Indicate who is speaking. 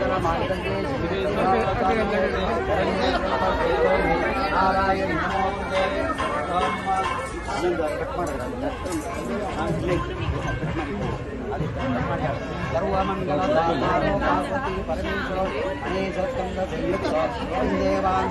Speaker 1: नमोस्तुते सर्वमङ्गलदातारो पार्वती परमेश्वर अनेशस्कन्द संयुक्त देवान्